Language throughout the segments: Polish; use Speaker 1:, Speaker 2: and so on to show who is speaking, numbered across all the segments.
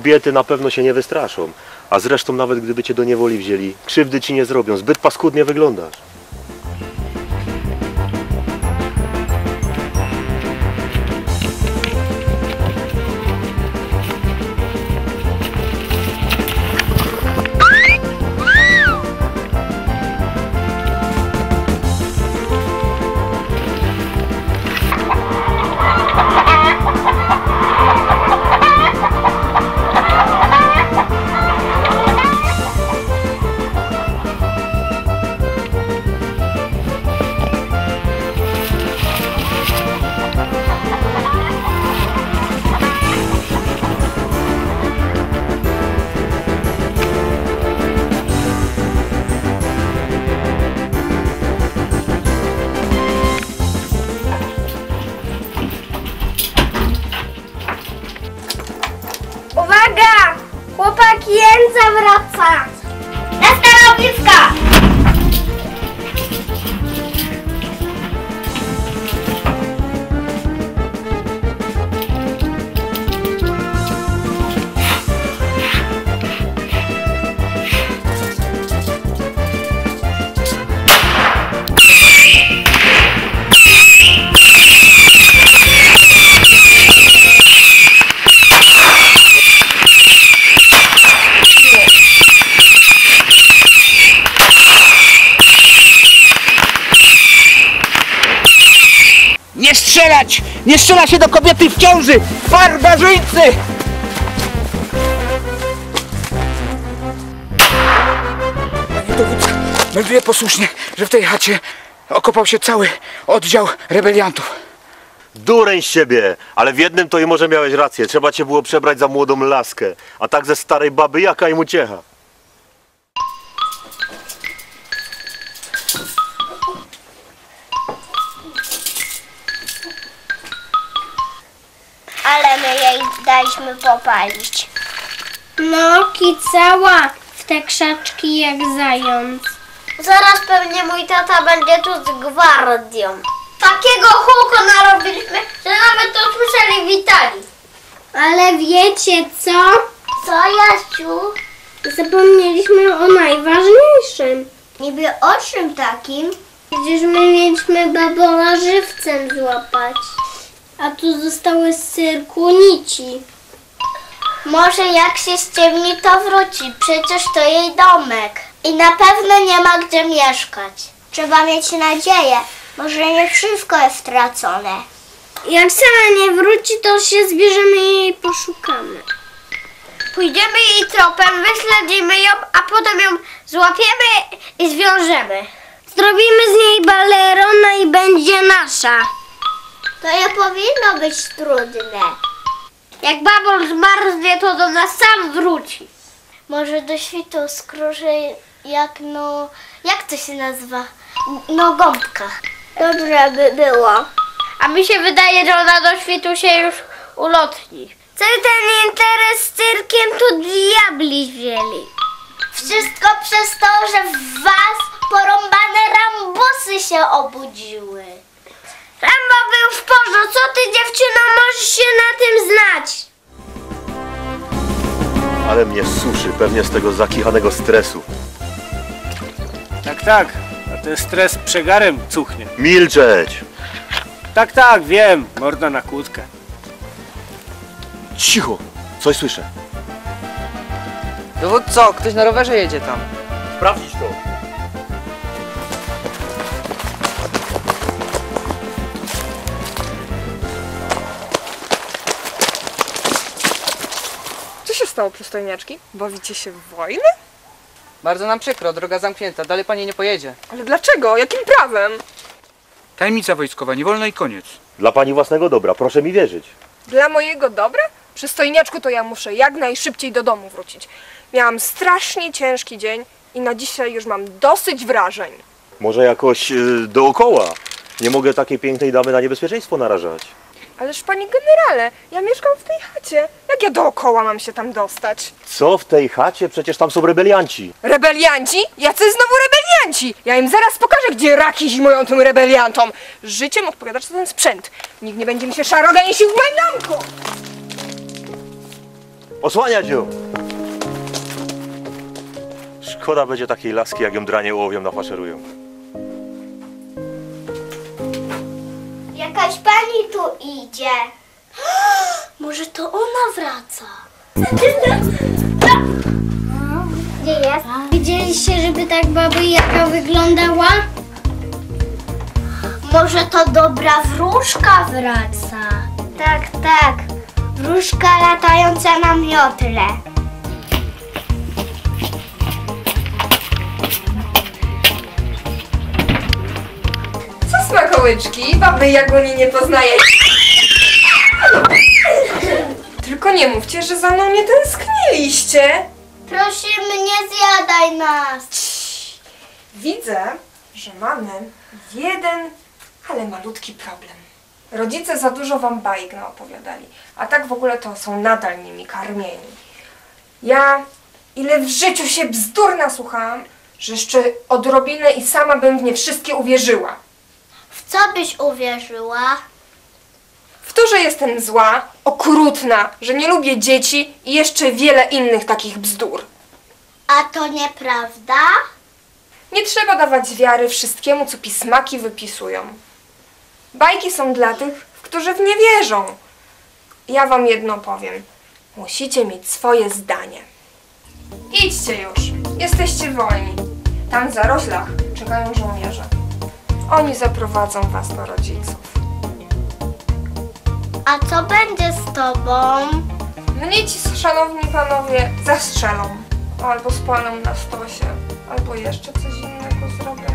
Speaker 1: Kobiety na pewno się nie wystraszą. A zresztą nawet gdyby cię do niewoli wzięli, krzywdy ci nie zrobią. Zbyt paskudnie wyglądasz.
Speaker 2: Nie strzela się do kobiety w ciąży! Barbarzyńcy! Panie dowódco, melduję posłusznie, że w tej chacie okopał się cały oddział rebeliantów.
Speaker 1: Dureń z siebie! Ale w jednym to i może miałeś rację. Trzeba cię było przebrać za młodą laskę. A tak ze starej baby jaka im uciecha?
Speaker 3: Daliśmy popalić. No, kicała w te krzaczki jak zając. Zaraz pewnie mój tata będzie tu z gwardią. Takiego huku narobiliśmy, że nawet to słyszeli witali. Ale wiecie co? Co, Jasiu? Zapomnieliśmy o najważniejszym. Niby o czym takim? Przecież my mieliśmy babola żywcem złapać. A tu zostały z cyrku nici. Może jak się ściemni, to wróci. Przecież to jej domek. I na pewno nie ma gdzie mieszkać. Trzeba mieć nadzieję. Może nie wszystko jest stracone. Jak sama nie wróci, to się zbierzemy i jej poszukamy. Pójdziemy jej tropem, wyśledzimy ją, a potem ją złapiemy i zwiążemy. Zrobimy z niej balerona i będzie nasza. To nie powinno być trudne. Jak babol zmarznie, to do nas sam wróci. Może do świtu skróży jak no... Jak to się nazywa? No gąbka. Dobrze by było. A mi się wydaje, że ona do świtu się już ulotni. Cały ten interes z cyrkiem to diabli wzięli. Wszystko przez to, że w was porąbane rambusy się obudziły. Rambo był w porządku, co ty ty dziewczyno możesz się na tym znać?
Speaker 1: Ale mnie suszy, pewnie z tego zakichanego stresu.
Speaker 4: Tak, tak. A ten stres przegarem cuchnie.
Speaker 1: Milczeć!
Speaker 4: Tak, tak, wiem. Morda na kłódkę.
Speaker 1: Cicho! Coś słyszę.
Speaker 5: Dowódco, ktoś na rowerze jedzie tam.
Speaker 1: Sprawdzić to.
Speaker 6: Stało, przystojniaczki? Bawicie się w wojnę?
Speaker 5: Bardzo nam przykro, droga zamknięta, dalej pani nie pojedzie.
Speaker 6: Ale dlaczego? Jakim prawem?
Speaker 2: Tajemnica wojskowa, nie wolno i koniec.
Speaker 1: Dla pani własnego dobra, proszę mi wierzyć.
Speaker 6: Dla mojego dobra? Przystojniaczku, to ja muszę jak najszybciej do domu wrócić. Miałam strasznie ciężki dzień i na dzisiaj już mam dosyć wrażeń.
Speaker 1: Może jakoś y, dookoła. Nie mogę takiej pięknej damy na niebezpieczeństwo narażać.
Speaker 6: Ależ panie generale, ja mieszkam w tej chacie. Jak ja dookoła mam się tam dostać?
Speaker 1: Co w tej chacie? Przecież tam są rebelianci.
Speaker 6: Rebelianci? Jacy znowu rebelianci? Ja im zaraz pokażę, gdzie raki zimują tym rebeliantom. Życiem odpowiadać za ten sprzęt. Nikt nie będzie mi się szaroganiesił w moim domku.
Speaker 1: Osłaniać ją! Szkoda będzie takiej laski, jak ją dranie ołowią nafaszerują.
Speaker 3: Jakaś pani tu idzie. Może to ona wraca. Gdzie jest? Widzieliście, żeby tak baba jaka wyglądała? Może to dobra wróżka wraca? Tak, tak. Wróżka latająca na miotle.
Speaker 6: Co smakołyczki? Baby Jagoni nie poznaje. Tylko nie mówcie, że za mną nie tęskniliście.
Speaker 3: Prosimy, nie zjadaj nas.
Speaker 6: Widzę, że mamy jeden, ale malutki problem. Rodzice za dużo wam bajek opowiadali, a tak w ogóle to są nadal nimi karmieni. Ja ile w życiu się bzdur nasłuchałam, że jeszcze odrobinę i sama bym w nie wszystkie uwierzyła.
Speaker 3: Co byś uwierzyła?
Speaker 6: W to, że jestem zła, okrutna, że nie lubię dzieci i jeszcze wiele innych takich bzdur.
Speaker 3: A to nieprawda?
Speaker 6: Nie trzeba dawać wiary wszystkiemu, co pismaki wypisują. Bajki są dla tych, którzy w nie wierzą. Ja wam jedno powiem. Musicie mieć swoje zdanie. Idźcie już. Jesteście wolni. Tam w zaroślach czekają żołnierze. Oni zaprowadzą was do rodziców.
Speaker 3: A co będzie z tobą?
Speaker 6: Mnie ci, szanowni panowie, zastrzelą. Albo spalą na stosie, albo jeszcze coś innego zrobią.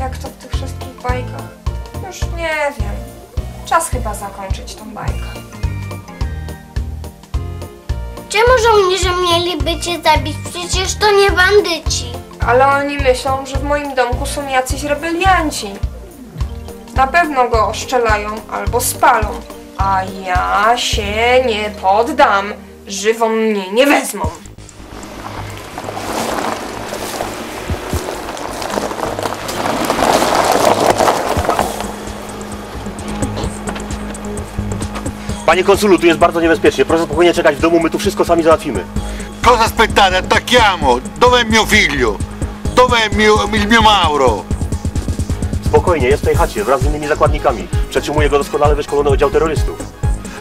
Speaker 6: Jak to w tych wszystkich bajkach. Już nie wiem. Czas chyba zakończyć tą bajkę.
Speaker 3: Czemu żołnierze mieliby cię zabić? Przecież to nie bandyci.
Speaker 6: Ale oni myślą, że w moim domku są jacyś rebelianci. Na pewno go oszczelają albo spalą. A ja się nie poddam. Żywą mnie nie wezmą.
Speaker 1: Panie konsulu, tu jest bardzo niebezpiecznie. Proszę spokojnie czekać w domu, my tu wszystko sami załatwimy.
Speaker 7: Cosa aspettate? Attacchiamo! Dov'è mio figlio? Dov'è mio, il mio Mauro?
Speaker 1: Spokojnie, jest w tej chacie wraz z innymi zakładnikami. Przetrzymuje go doskonale wyszkolony oddział terrorystów.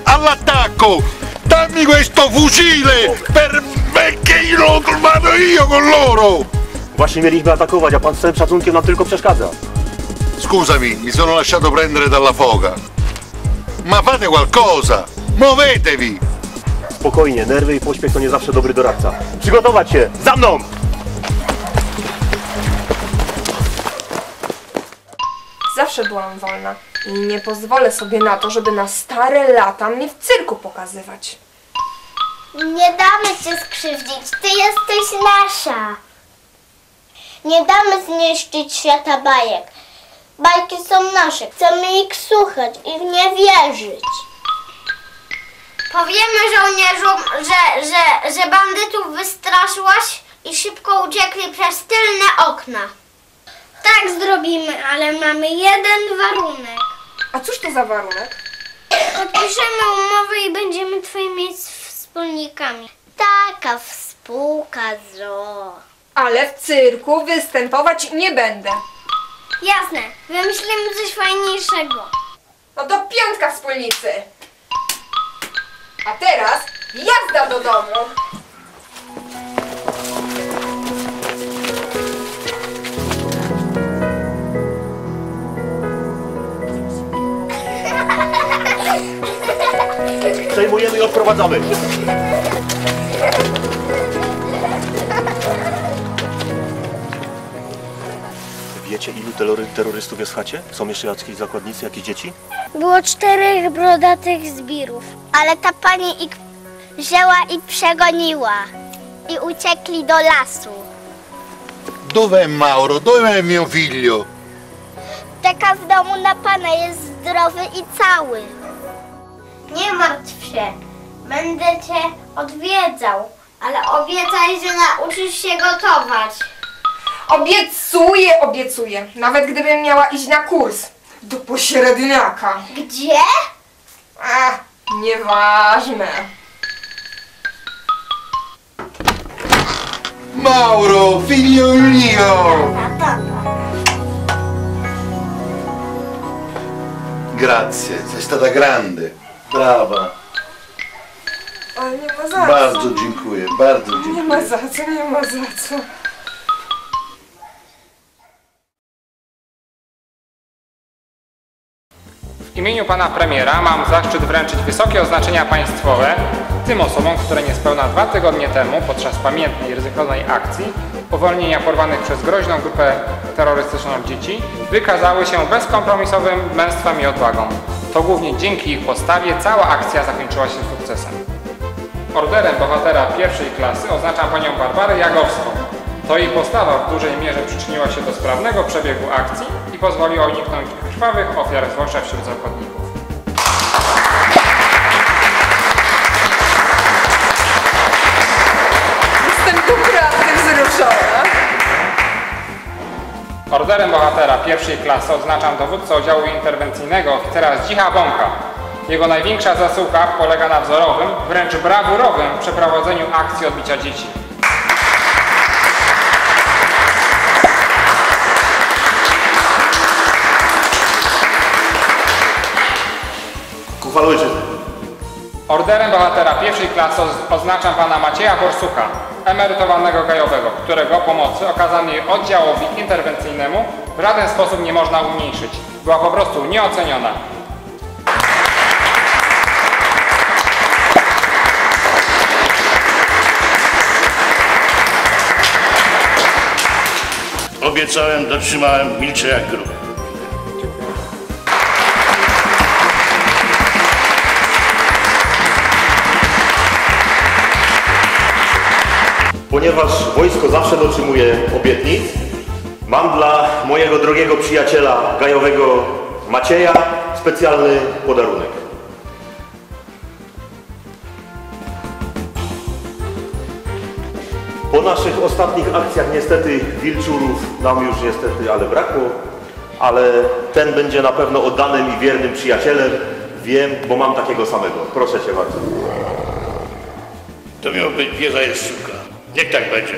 Speaker 7: All'attacco! Dammi questo fucile per perché l'ho trovato io con loro!
Speaker 1: Właśnie mieliśmy atakować, a pan z całym szacunkiem nam tylko przeszkadza.
Speaker 7: Scusami, mi sono lasciato prendere dalla foga. Ma fate qualcosa! Muovetevi!
Speaker 1: Spokojnie, nerwy i pośpiech to nie zawsze dobry doradca. Przygotować się! Za mną!
Speaker 6: Zawsze byłam wolna i nie pozwolę sobie na to, żeby na stare lata mnie w cyrku pokazywać.
Speaker 3: Nie damy cię skrzywdzić. Ty jesteś nasza. Nie damy zniszczyć świata bajek. Bajki są nasze. Chcemy ich słuchać i w nie wierzyć. Powiemy żołnierzom, że, że, że bandytów wystraszyłaś i szybko uciekli przez tylne okna. Tak zrobimy, ale mamy jeden warunek.
Speaker 6: A cóż to za warunek?
Speaker 3: Podpiszemy umowę i będziemy twoimi wspólnikami. Taka współka zo.
Speaker 6: Ale w cyrku występować nie będę.
Speaker 3: Jasne, wymyślimy coś fajniejszego.
Speaker 6: No to piątka wspólnicy. A teraz jazda do domu.
Speaker 1: Przejmujemy i odprowadzamy. Wiecie, ilu terrorystów jest w chacie? Są jeszcze jacyś zakładnicy, jakieś dzieci?
Speaker 3: Było czterech brodatych zbirów. Ale ta pani ich wzięła i przegoniła. I uciekli do lasu.
Speaker 7: Dov'è Mauro? Dov'è mio figlio?
Speaker 3: Taka w domu na pana jest zdrowy i cały. Nie martw się. Będę cię odwiedzał. Ale obiecaj, że nauczysz się gotować.
Speaker 6: Obiecuję, obiecuję. Nawet gdybym miała iść na kurs do pośredniaka.
Speaker 3: Gdzie?
Speaker 6: Ach, nieważne.
Speaker 7: Mauro, figlio mio! Grazie, sei stata grande. Brava.
Speaker 6: Ale nie ma za co.
Speaker 7: Bardzo dziękuję, bardzo
Speaker 6: Nie ma
Speaker 7: dziękuję.
Speaker 6: za co, nie ma za co.
Speaker 8: W imieniu pana premiera mam zaszczyt wręczyć wysokie oznaczenia państwowe tym osobom, które niespełna dwa tygodnie temu podczas pamiętnej ryzykownej akcji uwolnienia porwanych przez groźną grupę terrorystyczną dzieci wykazały się bezkompromisowym męstwem i odwagą. To głównie dzięki ich postawie cała akcja zakończyła się sukcesem. Orderem bohatera pierwszej klasy oznaczam panią Barbarę Jagowską. To jej postawa w dużej mierze przyczyniła się do sprawnego przebiegu akcji i pozwoliła uniknąć krwawych ofiar, zwłaszcza wśród zakładników. Orderem bohatera pierwszej klasy oznaczam dowódcę oddziału interwencyjnego oficera Zdzicha Bąka. Jego największa zasługa polega na wzorowym, wręcz brawurowym przeprowadzeniu akcji odbicia dzieci.
Speaker 1: Ku chwale ojczyzny.
Speaker 8: Orderem bohatera pierwszej klasy oz- oznaczam pana Macieja Borsucha, emerytowanego gajowego, którego pomocy okazanej oddziałowi interwencyjnemu w żaden sposób nie można umniejszyć. Była po prostu nieoceniona.
Speaker 9: Obiecałem, dotrzymałem, milczę jak grób.
Speaker 1: Ponieważ wojsko zawsze dotrzymuje obietnic, mam dla mojego drogiego przyjaciela gajowego Macieja specjalny podarunek. Po naszych ostatnich akcjach niestety wilczurów nam już niestety ale brakło, ale ten będzie na pewno oddanym i wiernym przyjacielem. Wiem, bo mam takiego samego. Proszę cię bardzo.
Speaker 9: To miał być wieża jest suka. Niech tak będzie.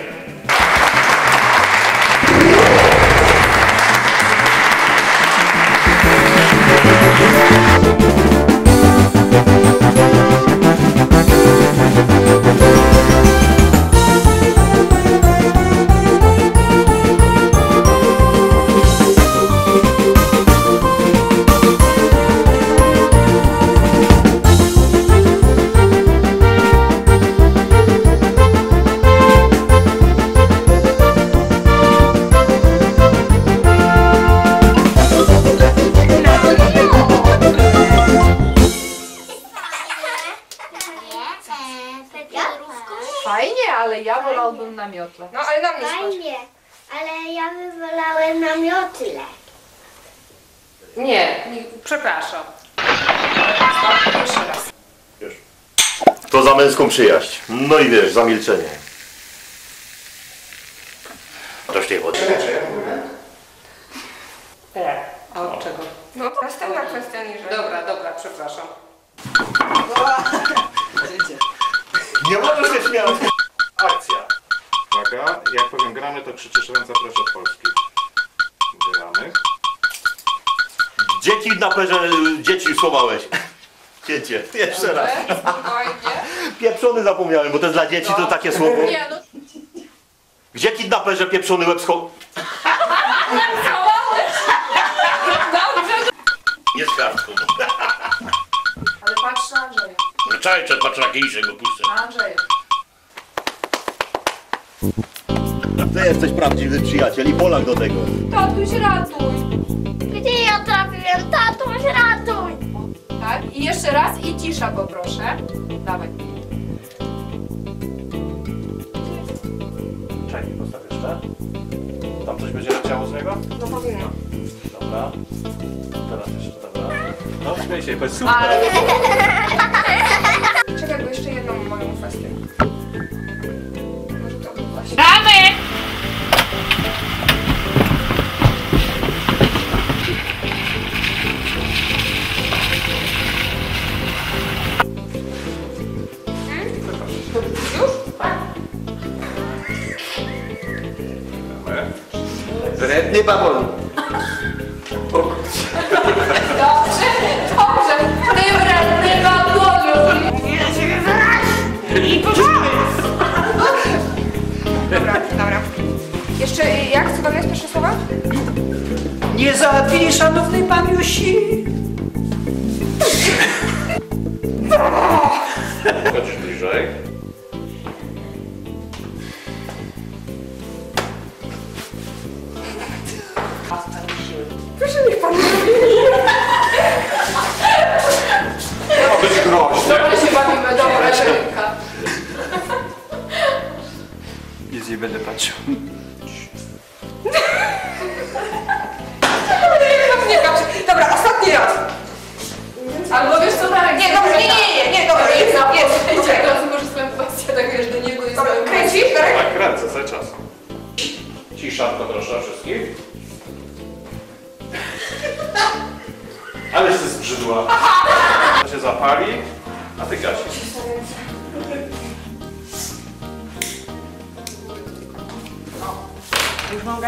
Speaker 5: Wolałbym na miotle.
Speaker 6: No ale na mnie.
Speaker 3: Fajnie, ale ja wywolałem na miotle.
Speaker 5: Nie, nie przepraszam.
Speaker 6: Jeszcze raz.
Speaker 1: To za męską przyjaźń. No i wiesz, za milczenie.
Speaker 9: Dość tej wody.
Speaker 5: E, a od czego?
Speaker 6: No, następna kwestia niżej.
Speaker 5: Dobra, dobra, przepraszam.
Speaker 1: Nie możesz się śmiać.
Speaker 7: Gramy, to krzyczysz ręce proszę od Polski. Gramy.
Speaker 1: Gdzie kidnaperze dzieci schowałeś? Cięcie. Jeszcze raz. Pieprzony zapomniałem, bo to jest dla dzieci to takie słowo.
Speaker 6: Nie, no
Speaker 1: Gdzie kidnaperze pieprzony łeb schował?
Speaker 9: Nie z kartką.
Speaker 6: Ale patrz na Andrzeja.
Speaker 9: No cały czas patrzę na kieliszek, go puszczę.
Speaker 6: Na Andrzeja.
Speaker 1: Ty jesteś prawdziwy przyjaciel i Polak do tego.
Speaker 6: Tatuś, ratuj.
Speaker 3: Gdzie ja trafiłem? Tatuś, ratuj!
Speaker 6: Tak, i jeszcze raz i cisza poproszę. Dawaj.
Speaker 1: Czekaj, postaw jeszcze. Tam coś będzie leciało z niego?
Speaker 6: No powinno.
Speaker 1: Dobra. Teraz jeszcze, dobra. No, śmiej się, powiedz super.
Speaker 6: Czekaj, bo jeszcze jedną moją kwestię.
Speaker 1: A ty gasisz.
Speaker 10: Już mam